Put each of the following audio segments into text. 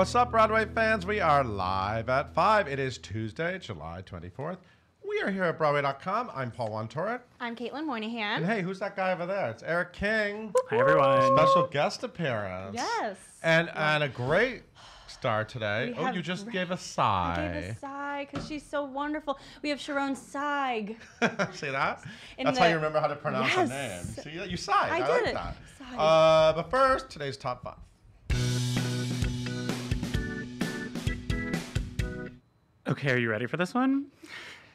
What's up, Broadway fans? We are live at 5. It is Tuesday, July 24th. We are here at Broadway.com. I'm Paul Wontorek. I'm Caitlin And Moynihan. hey, who's that guy over there? It's Eric King. Hi everyone. Special guest appearance. Yes. And and a great star today. We Oh, you just Ra- gave a I sigh. gave a sigh because she's so wonderful. We have Sharone Sayegh. See that? In That's how you remember how to pronounce her name. Yes. See, you sighed. I, I like did it. that. Sighed. Uh, but first, today's top five. Okay, are you ready for this one?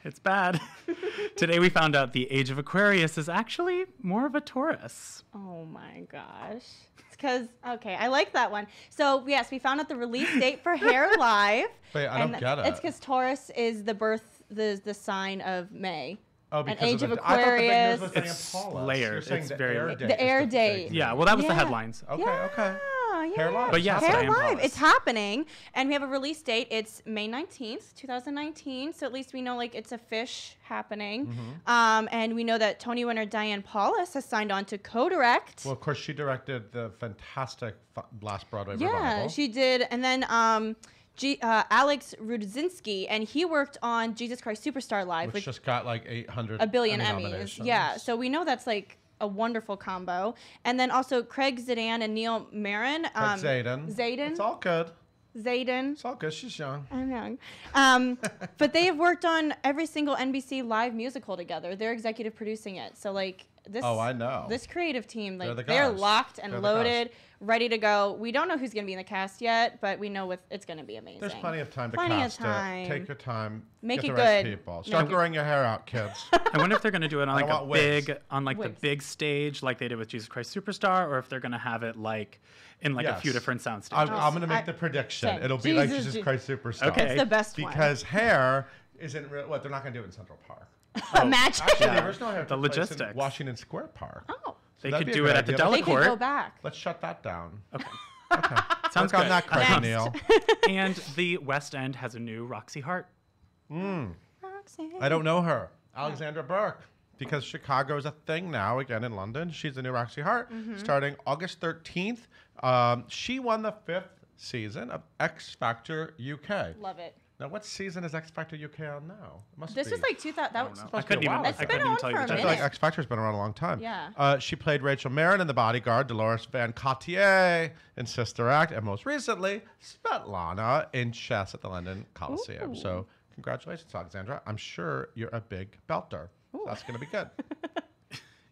It's bad. Today we found out the age of Aquarius is actually more of a Taurus. Oh my gosh. It's because, okay, I like that one. So, yes, we found out the release date for Hair Live. Wait, I don't get it. It's because Taurus is the birth, the, the sign of May. Oh, An because Age of the, I the big news Aquarius. was saying It's Apollo. layered. It's the very- air The date. is air big date. Yeah, well that was the headlines. Okay, yeah, okay. Yeah. Hair Live. But yes, Hair Live. It's happening, and we have a release date. It's May nineteenth, two thousand nineteen. So at least we know like it's a fish happening. Mm-hmm. Um, and we know that Tony winner Diane Paulus has signed on to co-direct. Well, of course, she directed the fantastic f- last Broadway yeah, revival. she did. And then um, G- uh, Alex Rudzinski, and he worked on Jesus Christ Superstar Live, which which just got like 800 a billion Emmy Emmys. nominations. Yeah, so we know that's like a wonderful combo. And then also Craig Zidane and Neil Meron. Um, Zadan. Zadan. It's all good. Zadan. It's all good. She's young. I'm young. Um, but they have worked on every single NBC live musical together. They're executive producing it. So like this Oh, I know. This creative team, They're like the they are locked and They're the loaded, ready to go. We don't know who's gonna be in the cast yet, but we know with it's gonna be amazing. There's plenty of time to Plenty of cast time. it. Take your time. Make get it the right good. people. Start Make it- growing your hair out, kids. I wonder if they're gonna do it on like a wigs. big on like Wigs. the big stage like they did with Jesus Christ Superstar, or if they're gonna have it like in like a few different sound I'm, stages. I'm going to make oh, I- the prediction. Same. It'll be like Jesus, Jesus Je- Christ Superstar. Okay. It's the best one. Because hair isn't real. What? They're not going to do it in Central Park. Imagine. Oh, actually, Yeah. the original hair The took in logistics. Washington Square Park. oh, they that'd could be a do good it at the idea. they could go Delacorte. back. Let's shut that down. Okay. Okay. Sounds Work on good. that, Craig Next. Neil. and the West End has a new Roxy Hart. Roxanne. I don't know her. Alexandra Burke. Because Chicago is a thing now, again in London. She's the new Roxy Hart, Mm-hmm. starting August 13th. Um, she won the fifth season of X Factor UK. Love it. Now, what season is X Factor UK on now? It must This be. was like 2000. That I was supposed I be couldn't a even. while I ago. Couldn't been even on tell for you a the I feel like. X Factor's been around a long time. Yeah. Uh, she played Rachel Marron in The Bodyguard, Deloris Van Cartier in Sister Act, and most recently, Svetlana in Chess at the London Coliseum. Ooh. So, congratulations, Alexandra. I'm sure you're a big belter. So that's going to be good.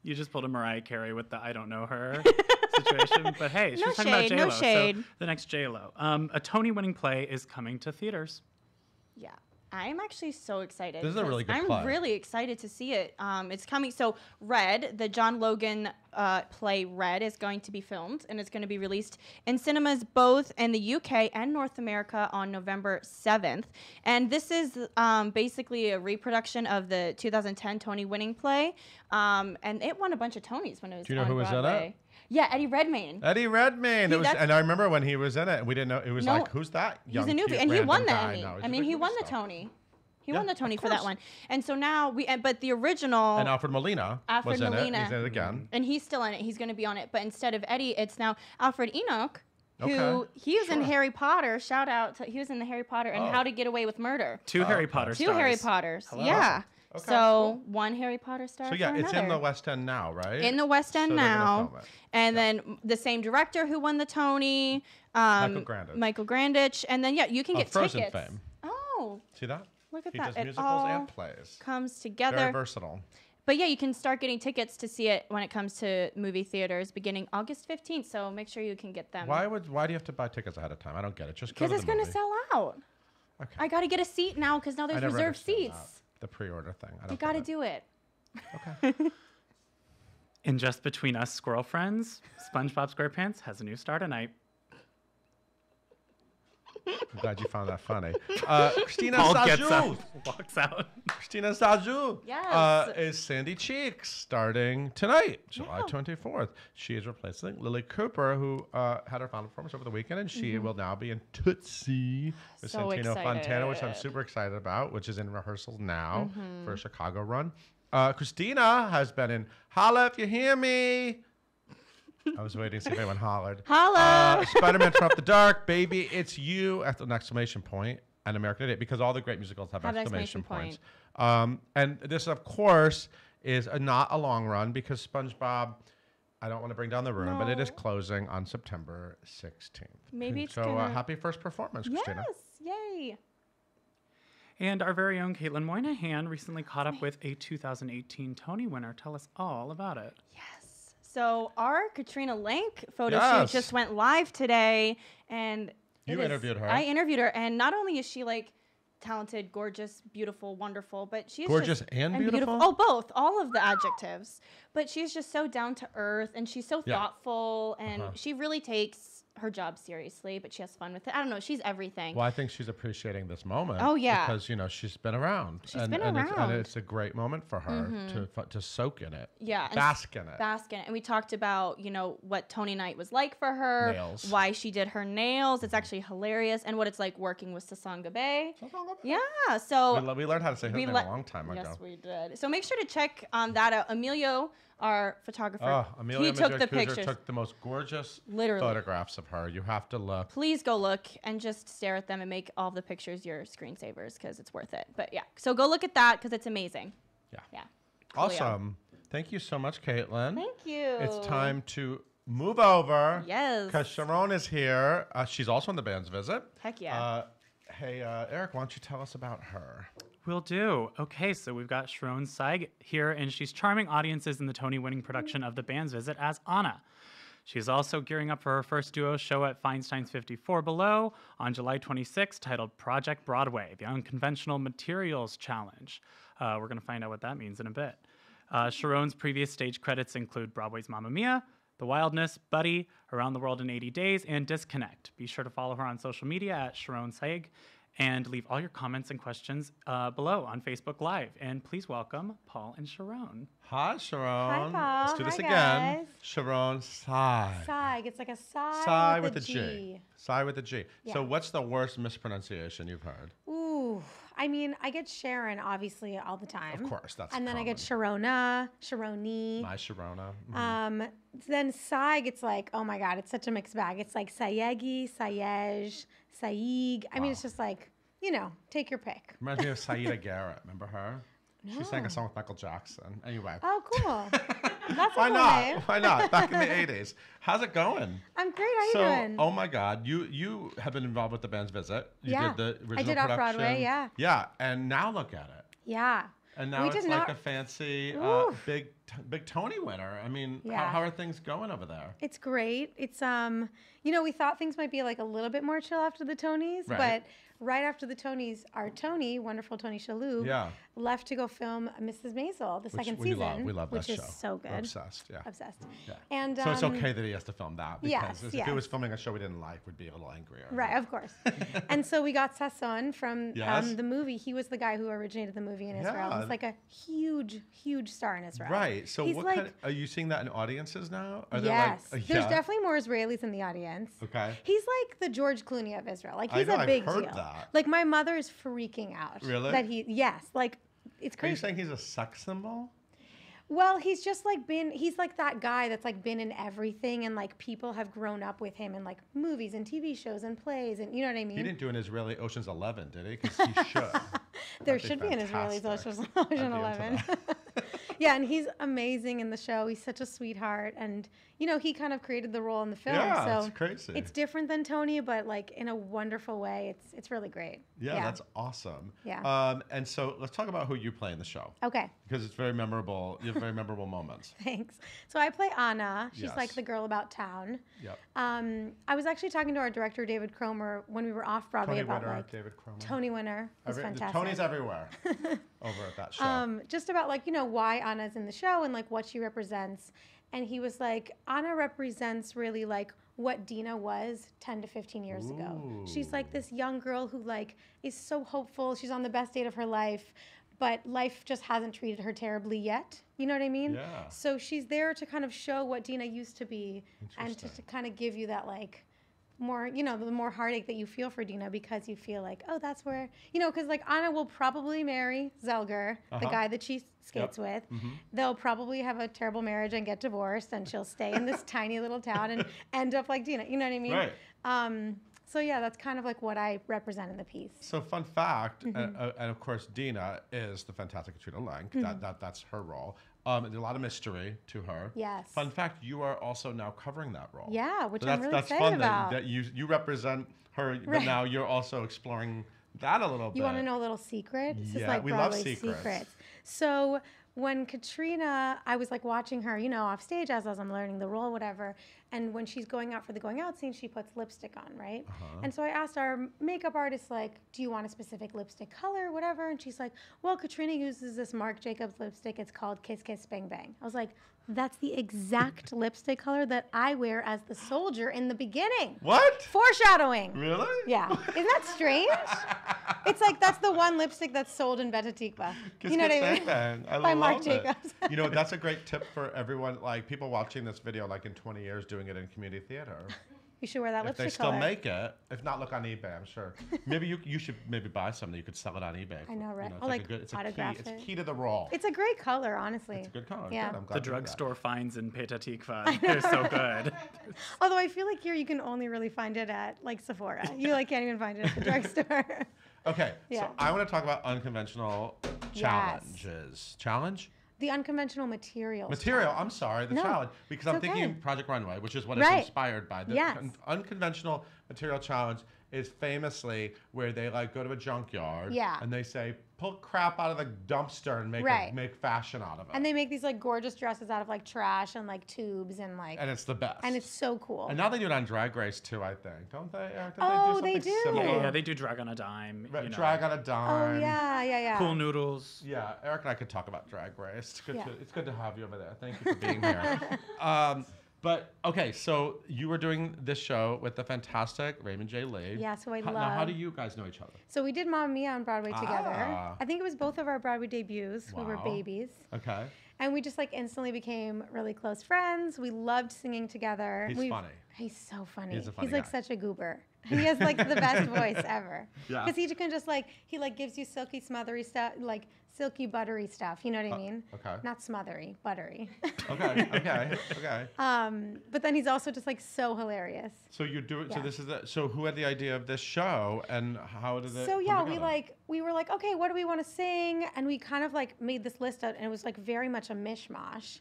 You just pulled a Mariah Carey with the I don't know her situation, but hey, she's No talking shade, about no J Lo. shade. So the next J Lo, um, a Tony-winning play is coming to theaters. Yeah. I'm actually so excited. This is a really good I'm really excited to see it. Um, it's coming. So, Red, the John Logan uh, play Red, is going to be filmed and it's going to be released in cinemas both in the UK and North America on November 7th. And this is um, basically a reproduction of the 2010 Tony winning play. Um, and it won a bunch of Tonys when it was Do you know on who was in it? Broadway. Yeah, Eddie Redmayne. Eddie Redmayne. He- It was, and I remember when he was in it, we didn't know. It was No, like, who's that? He's young, a newbie, and he won the guy? Emmy. No, he's I a mean, he movie won the star. Tony. He Yeah, won the Tony for that one. And so now we, and- but the original, And Alfred Molina Alfred was in Molina. it. He's in it again. and he's still in it. He's going to be on it. But instead of Eddie, it's now Alfred Enoch, who Okay, he was in. Harry Potter. Shout out to he was in the Harry Potter and Oh. How to Get Away with Murder. Two Oh, Harry. Potter Two stars. Harry Potters. Hello. Yeah. Okay, so one Harry Potter star. So, yeah, it's in the. West End now, right? In the West End So now, and then the same director who won the Tony, um, Michael Grandage. Michael Grandage, and then yeah, you can Of get Frozen tickets. fame. Oh, See that? look at He that! does It musicals all and plays. comes Very together. versatile. But yeah, you can start getting tickets to see it when it comes to movie theaters beginning August 15th. So make sure you can get them. Why would why do you have to buy tickets ahead of time? I don't get it. Just go Because it's going to sell out. Okay. I got to get a seat now because now there's reserved seats. that, The pre-order thing. I don't You got to do it. Okay. In Just Between Us Squirrel Friends, SpongeBob SquarePants has a new star tonight. I'm glad you found that funny. Uh, Christina Paul gets up, walks out. Christina Sajous Yes. uh, is Sandy Cheeks starting tonight, July Yeah. 24th. She is replacing Lilli Cooper, who uh, had her final performance over the weekend, and she will now be in Tootsie with Mm-hmm. So Santino Fontana, which I'm super excited about, which is in rehearsals now Mm-hmm. for a Chicago run. Uh, Christina has been in Holla If You Hear Me. I was waiting to see if anyone hollered. Holla! Uh, Spider-Man from the Dark, baby, it's you! At an exclamation point and American Idiot because all the great musicals have, Have an exclamation, exclamation points. Um, and this, of course, is a, not a long run because SpongeBob. I don't want to bring down the room, but it is closing on September 16th. Maybe it's so. Uh, gonna- happy first performance, Christina. Yes, yay. And our very own Caitlin Moynihan recently caught up with a 2018 Tony winner. Tell us all about it. Yes. So our Katrina Lenk photo Yes. shoot just went live today, and You it is- interviewed her. I interviewed her, and not only is she like talented, gorgeous, beautiful, wonderful, but she's Gorgeous just, and beautiful? Oh, both, all of the adjectives. But she's just so down to earth, and she's so Yeah. thoughtful, and Uh-huh. she really takes her job seriously. But she has fun with it. I don't know. She's everything. Well, I think she's appreciating this moment. Oh, yeah. because you know she's been around. She's and, been and It's, and around. Mm-hmm. it's a great moment for her to fu- to soak in it, Yeah, bask in it. bask in it. And we talked about, you know, what Tony night was like for her, Nails. why she did her nails. It's actually hilarious, and what it's like working with Sasson Gabai. Yeah, so we, le- we learned how to say his name let- a long time ago. Yes, we did. So make sure to check um, that out. Emilio, our photographer, Oh, Amelia he took the Madrid-Kuser pictures. took the most gorgeous Literally. photographs of her. You have to look. Please go look and just stare at them and make all the pictures your screensavers because it's worth it. But yeah, so go look at that because it's amazing. Yeah. Yeah. Awesome. Thank you so much, Caitlin. Thank you. It's time to move over. Yes. Because Sharon is here. Uh, she's also on the band's visit. Heck yeah. Uh, hey, uh, Eric, why don't you tell us about her? Will do. Okay, so we've got Sharone Sayegh here, and she's charming audiences in the Tony winning production of The Band's Visit as Anna. She's also gearing up for her first duo show at Feinstein's 54 Below on July 26, titled Project Broadway The Unconventional Materials Challenge. Uh, we're going to find out what that means in a bit. Uh, Sharon's previous stage credits include Broadway's Mamma Mia, The Wildness, Buddy, Around the World in 80 Days, and Disconnect. Be sure to follow her on social media at Sharone Sayegh and leave all your comments and questions uh, below on Facebook Live. And please welcome Paul and Sharon. Hi, Sharon. Hi, Paul. Let's do this Hi, again. guys. Sharon Sai. Sigh. It's like a sigh. Sai with, with a G. Sigh with a G. So, what's the worst mispronunciation you've heard? Ooh. I mean, I get Sharon obviously all the time. Of course, that's And then I get common. Sharona, Sharoni. My Sharona. Mhm. Um, then Sai gets like, oh my God, it's such a mixed bag. It's like Sayegi, Sayej, Saig. I mean, it's just like, you know, take your pick. Reminds me of Siedah Garrett. Remember her? No. She sang a song with Michael Jackson. Anyway. Oh, cool. That's Why not? name. Why not? Back in the 80s. How's it going? I'm great. How you doing? oh my God, you you have been involved with the band's visit. You Yeah. did the I original did Off-Broadway, yeah. Yeah, and now look at it. yeah. And now We it's like not- a fancy, uh, big, t- big Tony winner. I mean, how, Yeah. how are things going over there? It's great. It's um, you know, we thought things might be like a little bit more chill after the Tonys, Right. but right after the Tonys, our Tony, wonderful Tony Shalhoub, Yeah. left to go film Mrs. Maisel, the Which second we season, love. We love that which show. is so We're obsessed. Yeah. Obsessed. Yeah. And So it's um, okay that he has to film that because yes, if yes. he was filming a show we didn't like, we'd be a little angrier. Right, of course. and so we got Sasson from Yes. um, the movie. He was the guy who originated the movie in Israel. Yeah. He's like a huge, huge star in Israel. Right. So He's what like, kind are you seeing that in audiences now? Are there yes. like, uh, There's definitely more Israelis in the audience. Okay. He's like the George Clooney of Israel. Like he's know, a I've big heard deal. that. Like my mother is freaking out. Really? That he yes, like it's crazy. Are you saying he's a sex symbol? well, he's just like been he's like that guy that's like been in everything and like people have grown up with him in like movies and TV shows and plays and you know what I mean? He didn't do an Israeli Ocean's Eleven, did he? Because he should. there should be an Israeli. Ocean's I'd be Ocean into 11. yeah, and he's amazing in the show. He's such a sweetheart and you know, he kind of created the role in the film. Yeah, so it's crazy. It's different than Tony, but like in a wonderful way. It's it's really great. Yeah, that's awesome. Yeah. Um, and so let's talk about who you play in the show okay. because it's very memorable. You have very memorable moments. Thanks. So I play Anna. She's like the girl about town. Yep. Um, I was actually talking to our director David Cromer when we were off Broadway Tony about Winner, like David Cromer. Tony Winner Every- fantastic. Tony's everywhere over at that show. um, just about like you know why Anna's in the show and like what she represents. And he was like, Anna represents really like what Dina was 10 to 15 years ago. She's like this young girl who like is so hopeful. She's on the best date of her life, but life just hasn't treated her terribly yet. You know what I mean? Yeah. So she's there to kind of show what Dina used to be and to, to kind of give you that like more, you know, the more heartache that you feel for Dina because you feel like, oh, that's where, you know, because like Anna will probably marry Zelger, the Uh-huh. guy that she skates with. Mm-hmm. They'll probably have a terrible marriage and get divorced, and she'll stay in this tiny little town and end up like Dina. You know what I mean? Right. Um, so yeah, that's kind of like what I represent in the piece. So fun fact, Mm-hmm. and, uh, and of course Dina is the fantastic Katrina Lenk. That, that that's her role. Um, there's a lot of mystery to her. Yes. Fun fact, you are also now covering that role. Yeah, which So I'm that's really that's excited fun about. That, that you you represent her, but Right. now you're also exploring that a little bit. You want to know a little secret? This Yeah, is like we love Broadway secrets. So when Katrina, I was like watching her, you know, off stage as, as I'm learning the role, whatever. And when she's going out for the going out scene, she puts lipstick on, right? Uh-huh. And so I asked our makeup artist, like, do you want a specific lipstick color, whatever? And she's like, well, Katrina uses this Marc Jacobs lipstick. It's called Kiss Kiss Bang Bang. I was like, that's the exact lipstick color that I wear as the soldier in the beginning. What? Foreshadowing. Really? Yeah. Isn't that strange? it's like that's the one lipstick that's sold in Bet Hatikva. Kiss, you know kiss, what I mean? bang, bang. I By love Marc it. Jacobs. you know, that's a great tip for everyone, like people watching this video, like in 20 years, doing it in community theater. You should wear that if they still color. make it, if not, look on eBay. I'm sure. Maybe you you should maybe buy something. You could sell it on eBay. I know, right? it's Or, like, like, a good. It's a key. autograph It's key to the role. it's a great color, honestly. It's a good color. Yeah. Good. I'm glad The to hear that. drugstore finds in Peta Tikva. They're so good. Although I feel like here you can only really find it at like Sephora. You like can't even find it at the drugstore. Okay, Yeah. so I want to talk about unconventional Yes. challenges. Challenge? The unconventional materials. Material. challenge. I'm sorry, the No, challenge. Because I'm thinking. Project Runway, which is what Right. it's inspired by. The Yes. con- unconventional material challenge is famously where they like go to a junkyard Yeah. and they say, pull crap out of the dumpster and make Right. a, make fashion out of it. And they make these like gorgeous dresses out of like trash and like tubes and like and it's the best. and it's so cool. And now they do it on Drag Race too, I think. Don't they? Eric? Oh, they they do. do. Yeah, yeah, they do drag on a dime. Ra- you know. Drag on a Dime. oh dime. yeah, yeah, yeah. Cool noodles. Yeah, Eric and I could talk about Drag Race. It's good, Yeah. to, it's good to have you over there. Thank you for being here. um, but okay, so you were doing this show with the fantastic Raymond J. Lee. Yeah, so I How, Now, how do you guys know each other? So we did Mamma Mia on Broadway together. Ah. I think it was both of our Broadway debuts. Wow. We were babies. Okay. And we just like instantly became really close friends. We loved singing together. He's We've- funny. He's so funny. He's a funny he's like guy. such a goober. He has like the best voice ever. Yeah. Because he can just like he like gives you silky smothery stuff, like silky buttery stuff. You know what I mean? Uh, okay. Not smothery, buttery. Okay. Okay. okay. um, but then he's also just like so hilarious. So you do it. So this is the, so who had the idea of this show and how did it? So yeah, we like we were like, okay, what do we want to sing? And we kind of like made this list out, and it was like very much a mishmash.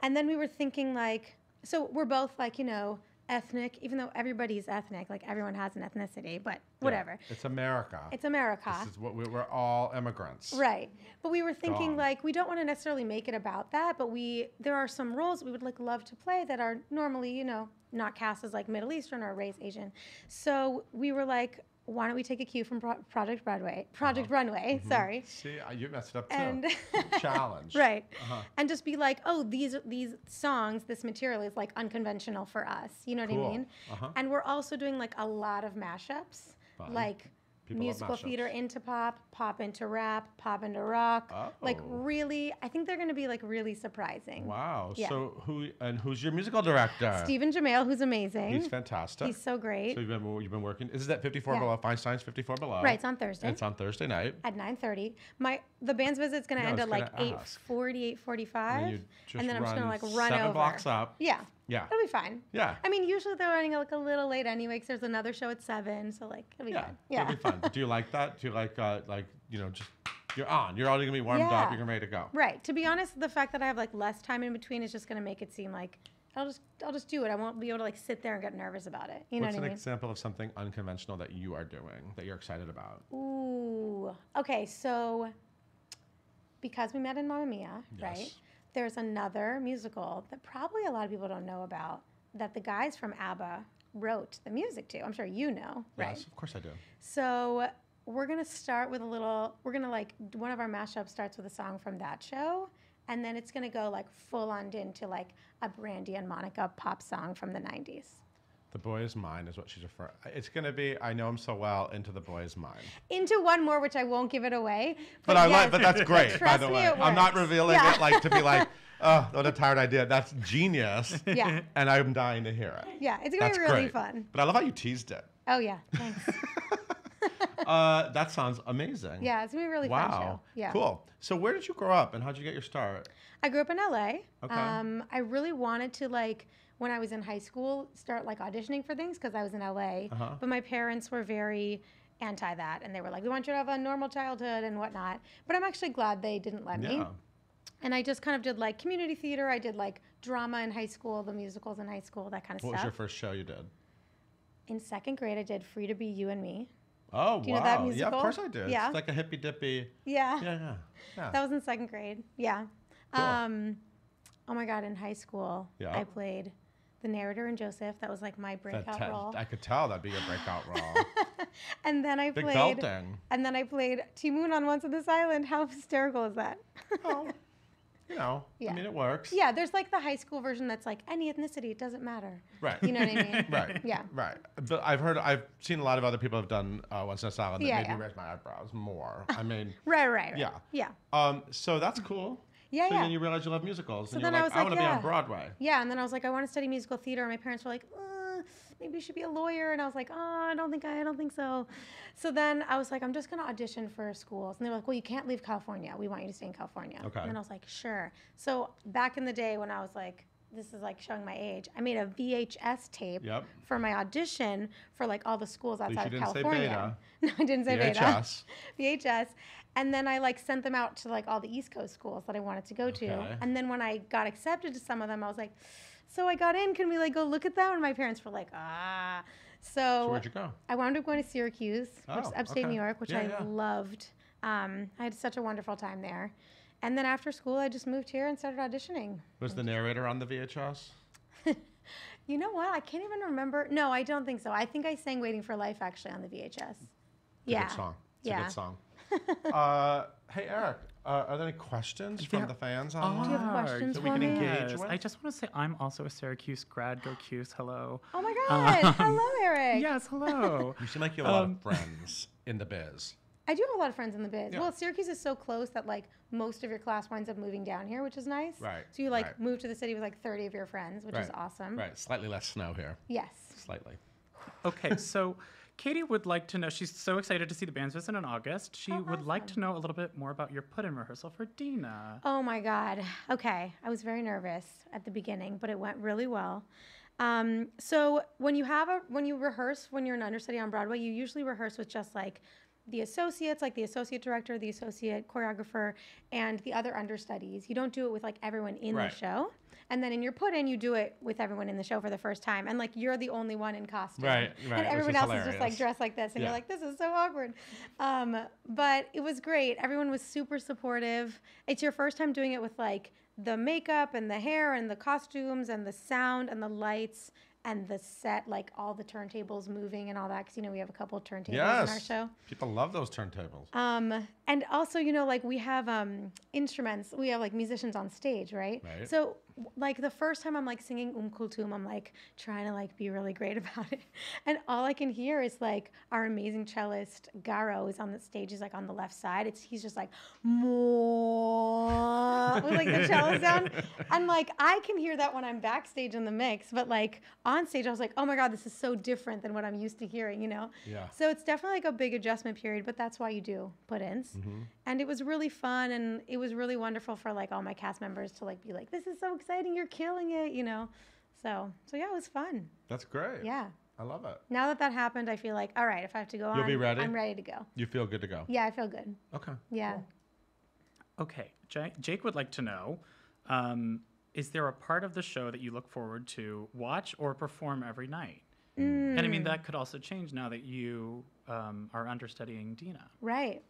And then we were thinking like, so we're both like you know ethnic, even though everybody's ethnic, like everyone has an ethnicity, but Yeah, whatever. It's America. It's America. This is what we, we're all immigrants. Right. But we were thinking Gone. like we don't want to necessarily make it about that, but we there are some roles we would like love to play that are normally, you know, not cast as like Middle Eastern or race Asian. So we were like, why don't we take a cue from Pro- Project Broadway, Project Runway, sorry. See, you messed it up too. And Challenge. right. Uh-huh. And just be like, oh, these these songs, this material is like unconventional for us. You know what Cool. I mean? Uh-huh. And we're also doing like a lot of mashups, Fun. like People musical theater into pop, pop into rap, pop into rock. Like Oh. really, I think they're going to be like really surprising. Wow. Yeah. So who and who's your musical director? Stephen Jamale, who's amazing. He's fantastic. He's so great. So you've been you've been working. Is that 54 Yeah. below Feinstein's 54 below? right, it's on Thursday. It's on Thursday night. at 9:30. My the band's visit's gonna Yeah, I end at like gonna ask. 8:40, 8:45, And and then I'm just gonna like run seven over. blocks up. Yeah. Yeah. It'll be fine. Yeah. I mean, usually they're running like a little late anyway, because there's another show at seven, so like it'll be Yeah. fun. Yeah. It'll be fun. Do you like that? Do you like uh, like you know just you're on. You're already gonna be warmed Yeah. up. You're ready to go. Right. To be honest, the fact that I have like less time in between is just gonna make it seem like I'll just I'll just do it. I won't be able to like sit there and get nervous about it. You know What's what an I mean? It's an example of something unconventional that you are doing that you're excited about? Ooh. Okay, so because we met in Mamma Mia, right? There's another musical that probably a lot of people don't know about that the guys from ABBA wrote the music to. I'm sure you know, right? Yes, of course I do. So we're gonna start with a little. We're gonna like one of our mashups starts with a song from that show, and then it's gonna go like full on into like a Brandy and Monica pop song from the '90s. The boy is mine is what she's referring. It's gonna be. I know him so well. Into the boy is mine. Into one more, which I won't give it away. But I like. But that's great. by the way, I'm not revealing Yeah. it like to be like, oh, what a tired idea. That's genius. Yeah. And I'm dying to hear it. Yeah, it's gonna That's be really great. fun. But I love how you teased it. Oh yeah, thanks. Uh, that sounds amazing. yeah, it's gonna be really fun Wow. show. Yeah. Cool. So where did you grow up and how'd you get your start? I grew up in LA. Okay. Um, I really wanted to like when I was in high school start like auditioning for things because I was in LA. Uh-huh. But my parents were very anti that, and they were like, "We want you to have a normal childhood and whatnot." But I'm actually glad they didn't let me. Yeah. And I just kind of did like community theater. I did like drama in high school, the musicals in high school, that kind of stuff. What was your first show you did? in second grade, I did Free to Be You and Me. Oh Do you know wow. that Yeah, of course I did. Yeah. It's like a hippy dippy. Yeah. Yeah, yeah. Yeah. That was in second grade. Yeah. Cool. Um, oh my God, in high school, Yeah. I played the narrator in Joseph. That was like my breakout role. I could tell that'd be your breakout role. and then I Big played. belting. And then I played Ti Moune on Once on This Island. How hysterical is that? Oh, you know, Yeah. I mean, it works. yeah, there's like the high school version that's like any ethnicity, it doesn't matter. Right. You know what I mean? Right. Yeah. Right. But I've heard, I've seen a lot of other people have done uh, Once in a Island that Yeah, made me raise my eyebrows more. I mean, Right, right, right. Yeah. Yeah. um, so that's cool. Yeah, so yeah. then you realize you love musicals, So and you're then I like, was I like, want to be yeah. on Broadway. Yeah, and then I was like, I want to study musical theater, and my parents were like, uh, maybe you should be a lawyer, and I was like, oh, I don't think I, I don't think so. So then I was like, I'm just gonna audition for schools, and they were like, well, you can't leave California. We want you to stay in California. Okay. And then I was like, sure. So back in the day when I was like, this is like showing my age. I made a VHS tape Yep. for my audition for like all the schools outside you of didn't say California. No, I didn't say beta. VHS. VHS. And then I like sent them out to like all the East Coast schools that I wanted to go to. Okay. And then when I got accepted to some of them, I was like, so I got in. Can we like go look at that? And my parents were like, ah. So, So where'd you go? I wound up going to Syracuse, which is Oh, upstate okay. New York, which Yeah, I yeah. loved. Um, I had such a wonderful time there. And then after school, I just moved here and started auditioning. Was the narrator on the VHS? You know what? I can't even remember. No, I don't think so. I think I sang "Waiting for Life" actually on the VHS. It's yeah. a good song. It's a good song. uh, hey, Eric, uh, are there any questions from the fans are. online? Do you have questions that we for can me? engage Yes, with? I just want to say I'm also a Syracuse grad. Go Cuse. Hello. Oh my God! Um, Hello, Eric. Yes, hello. You seem like you have a lot Um, of friends in the biz. I do have a lot of friends in the biz. Yeah. Well, Syracuse is so close that like most of your class winds up moving down here, which is nice. Right, So you like right. move to the city with like 30 of your friends, which is awesome. Right. Slightly less snow here. Yes. Slightly. okay, so Katie would like to know. She's so excited to see the band's visit in August. She Oh, would like to know a little bit more about your put-in rehearsal for Dina. Oh my God. Okay. I was very nervous at the beginning, but it went really well. Um, so when you have a when you rehearse when you're an understudy on Broadway, you usually rehearse with just like the associates, like the associate director, the associate choreographer, and the other understudies. You don't do it with like everyone in Right. the show. And then in your put in, you do it with everyone in the show for the first time. And like you're the only one in costume. Right, right, And everyone is else is just like dressed like this. And Yeah. you're like, this is so awkward. Um, but it was great. Everyone was super supportive. It's your first time doing it with like the makeup and the hair and the costumes and the sound and the lights and the set, like all the turntables moving and all that. Cause you know, we have a couple of turntables in our Yes. show. People love those turntables. Um, and also, you know, like we have um, instruments, we have like musicians on stage, right? Right. So, like the first time I'm like singing Um Kultum, I'm like trying to like be really great about it, and all I can hear is like our amazing cellist Garo is on the stage, he's like on the left side. It's he's just like more with like the cello sound, and like I can hear that when I'm backstage in the mix, but like on stage, I was like, oh my god, this is so different than what I'm used to hearing, you know? Yeah. So it's definitely like a big adjustment period, but that's why you do put-ins. Mm-hmm. And it was really fun and it was really wonderful for like all my cast members to like be like, This is so exciting, you're killing it, you know. So so yeah, it was fun. That's great. Yeah. I love it. Now that that happened, I feel like, all right, if I have to go You'll on, be ready? I'm ready to go. You feel good to go. Yeah, I feel good. Okay. Yeah. Okay, Ja- Jake would like to know um, Is there a part of the show that you look forward to watch or perform every night? And I mean, that could also change now that you um, are understudying Dina. Right.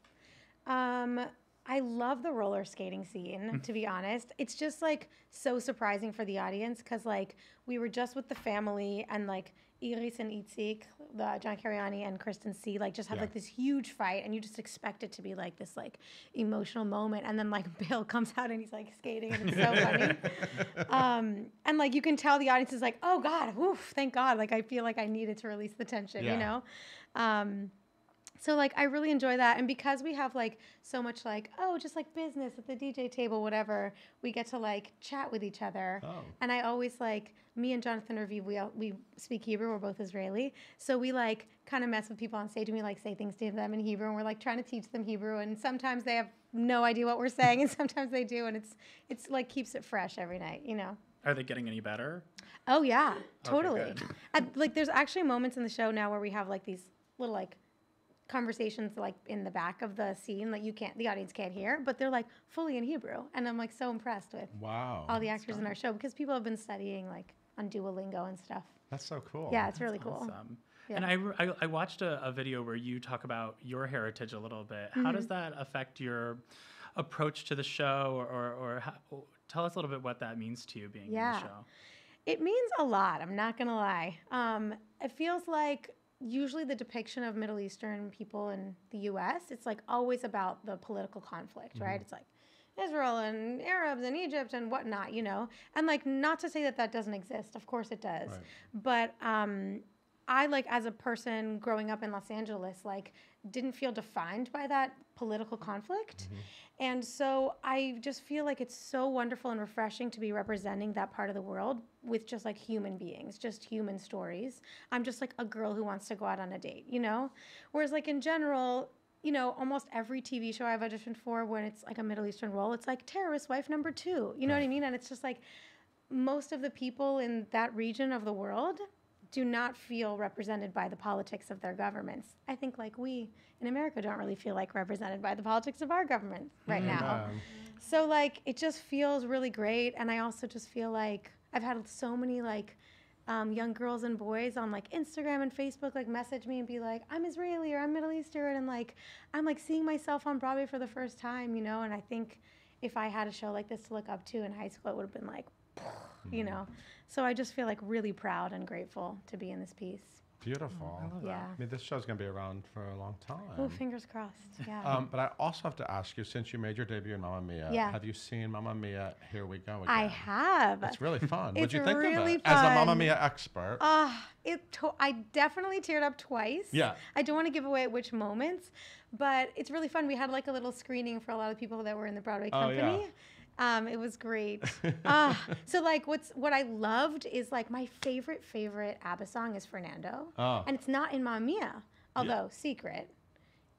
Um, I love the roller skating scene, to be honest. It's just like so surprising for the audience because, like, we were just with the family and, like, Iris and Itzik, the John Cariani and Kristen Sieh, like just have Yeah. like this huge fight, and you just expect it to be like this like emotional moment, and then like Bill comes out and he's like skating, and it's so funny. Um, and like you can tell the audience is like, oh God, woof, thank God. Like I feel like I needed to release the tension, Yeah. you know. Um, so like I really enjoy that, and because we have like so much like oh just like business at the DJ table, whatever, we get to like chat with each other. Oh. And I always like me and Jonathan Raviv, we all- we speak Hebrew. We're both Israeli, so we like kind of mess with people on stage, and we like say things to them in Hebrew, and we're like trying to teach them Hebrew, and sometimes they have no idea what we're saying, and sometimes they do, and it's it's like keeps it fresh every night, you know. Are they getting any better? Oh yeah, totally. good. At, like there's actually moments in the show now where we have like these little like conversations like in the back of the scene that you can't the audience can't hear, but they're like fully in Hebrew, and I'm like so impressed with Wow. all the actors in our show because people have been studying like on Duolingo and stuff. That's so cool. Yeah, it's really cool. Awesome. Yeah. And I, I, I watched a, a video where you talk about your heritage a little bit. How Mm-hmm. does that affect your approach to the show, or, or, or how, tell us a little bit what that means to you being in the show? It means a lot. I'm not gonna lie. Um, it feels like usually the depiction of Middle Eastern people in the U.S. It's like always about the political conflict, right? It's like Israel and Arabs and Egypt and whatnot, you know. And like, not to say that that doesn't exist. Of course it does. Right. But um, I like as a person growing up in Los Angeles, like didn't feel defined by that political conflict. Mm-hmm. And so I just feel like it's so wonderful and refreshing to be representing that part of the world with just like human beings, just human stories. I'm just like a girl who wants to go out on a date, you know? Whereas like in general, you know, almost every TV show I've auditioned for when it's like a Middle Eastern role, it's like terrorist wife number two. You know what I mean? And it's just like most of the people in that region of the world do not feel represented by the politics of their governments. I think like we in America don't really feel like represented by the politics of our government right now. Um, So like it just feels really great and I also just feel like I've had so many like um, young girls and boys on like Instagram and Facebook like message me and be like I'm Israeli or I'm Middle Eastern and like I'm like seeing myself on Broadway for the first time, you know, and I think if I had a show like this to look up to in high school it would have been like you know. So I just feel like really proud and grateful to be in this piece. beautiful. Yeah. I mean, this show's gonna be around for a long time. Oh, fingers crossed. Yeah. Um, but I also have to ask you, since you made your debut in Mamma Mia, Yeah. have you seen Mamma Mia? Here we go again. I have. It's really fun. What'd you think really of it? As a Mamma. Mia expert. Ah, it. To- I definitely teared up twice. Yeah. I don't want to give away which moments, but it's really fun. We had like a little screening for a lot of people that were in the Broadway company. Oh, yeah. Um, it was great. Ah, so like, what's what I loved is like my favorite favorite ABBA song is Fernando, Oh. and it's not in Mamma Mia, although secret.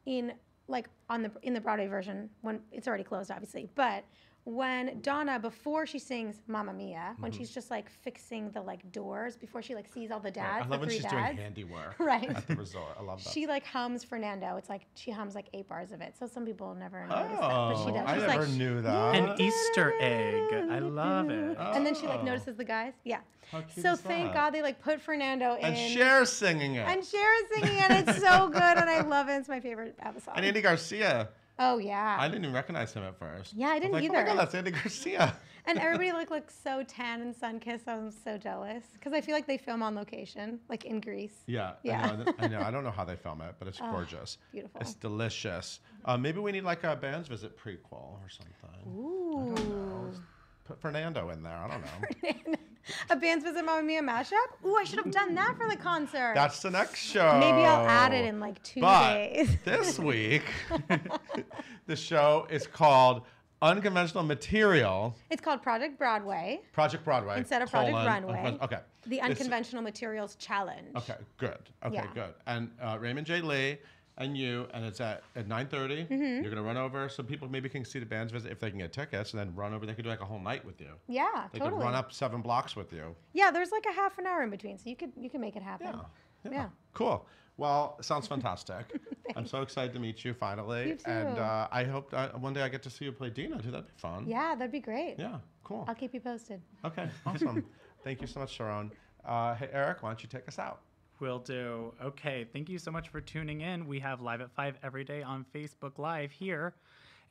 In like on the in the Broadway version when it's already closed, obviously, but when Donna before she sings Mamma Mia, when she's just like fixing the like doors before she like sees all the dads, Mm-hmm. I the love when three she's dads, doing handiwork Right. at the resort. I love that. she like hums Fernando. It's like she hums like eight bars of it. So some people never notice that, but she Oh, does. I She's never like, knew that. An Easter egg. I love it. and then she like Oh. notices the guys. Yeah. How cute So is thank that? God they like put Fernando in. And Cher's singing it. And Cher is singing it. It's so good, and I love it. It's my favorite ABBA song. And Andy Garcia. Oh yeah. I didn't even recognize him at first. Yeah, I didn't like, Oh my God, that's Andy Garcia. and everybody looked like so tan and sun kissed. I was so jealous because I feel like they film on location, like in Greece. Yeah, Yeah. I know. I know. I don't know how they film it, but it's gorgeous. beautiful. It's delicious. Uh, maybe we need like a band's visit prequel or something. Ooh. Put Fernando in there. I don't know. A band's visit Mamma Mia mashup. Ooh, I should have done that for the concert. That's the next show. Maybe I'll add it in like two But days. this week, the show is called Unconventional Material It's called Project Broadway, Project Broadway. Instead of Project colon, Runway. okay. the Unconventional Materials Challenge. Okay, good. Okay, Yeah. good. And uh, Raymond J. Lee and you, and it's at, at 9.30. Mm-hmm. You're going to run over so people maybe can see the band's visit if they can get tickets, and then run over. They could do like a whole night with you. Yeah, They totally. could run up seven blocks with you. Yeah, there's like a half an hour in between, so you could you can make it happen. Yeah. Yeah. Yeah. Cool. Well, sounds fantastic. I'm so excited to meet you finally. You And uh, I hope uh, one day I get to see you play Dina too. That'd be fun. Yeah, that'd be great. Yeah, cool. I'll keep you posted. Okay, awesome. Thank you so much, Sharon. Uh, hey, Eric, why don't you take us out? Will do. Okay, thank you so much for tuning in. We have Live at 5 every day on Facebook Live here.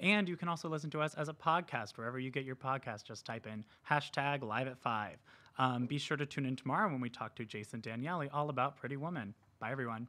And you can also listen to us as a podcast wherever you get your podcast. Just type in hashtag Live at 5. Um, be sure to tune in tomorrow when we talk to Jason Danieley all about Pretty Woman. Bye, everyone.